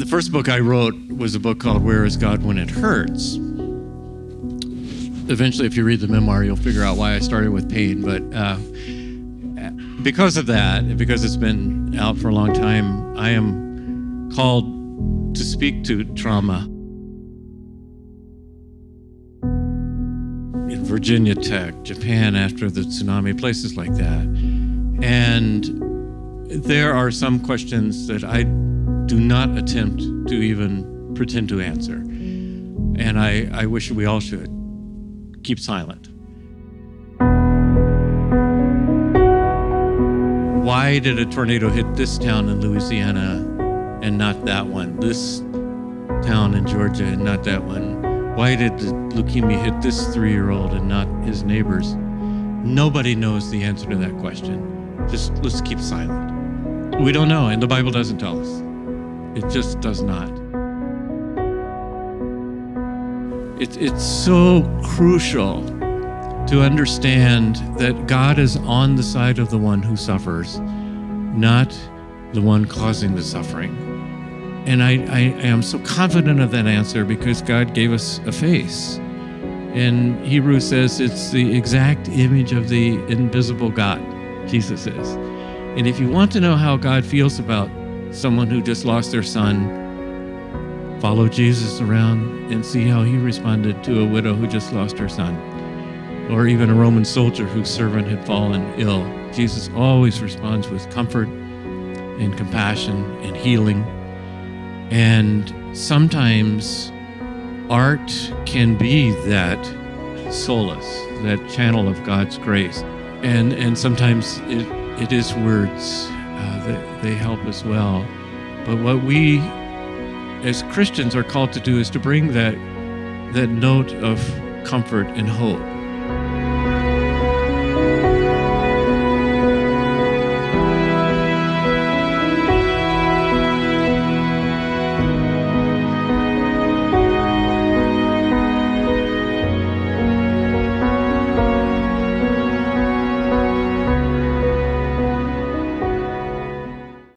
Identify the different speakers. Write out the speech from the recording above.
Speaker 1: the first book I wrote was a book called Where is God When It Hurts? Eventually, if you read the memoir, you'll figure out why I started with pain. But uh, because of that, because it's been out for a long time, I am called to speak to trauma. In Virginia Tech, Japan after the tsunami, places like that. And there are some questions that I do not attempt to even pretend to answer. And I, I wish we all should keep silent. Why did a tornado hit this town in Louisiana and not that one? This town in Georgia and not that one? Why did leukemia hit this three year old and not his neighbors? Nobody knows the answer to that question. Just let's keep silent. We don't know, and the Bible doesn't tell us. It just does not. It, it's so crucial to understand that God is on the side of the one who suffers, not the one causing the suffering. And I, I, I am so confident of that answer because God gave us a face. And Hebrews says it's the exact image of the invisible God, Jesus is. And if you want to know how God feels about someone who just lost their son, follow Jesus around and see how he responded to a widow who just lost her son, or even a Roman soldier whose servant had fallen ill. Jesus always responds with comfort and compassion and healing. And sometimes art can be that solace, that channel of God's grace. And, and sometimes it, it is words uh, that they help as well. But what we as Christians are called to do is to bring that that note of comfort and hope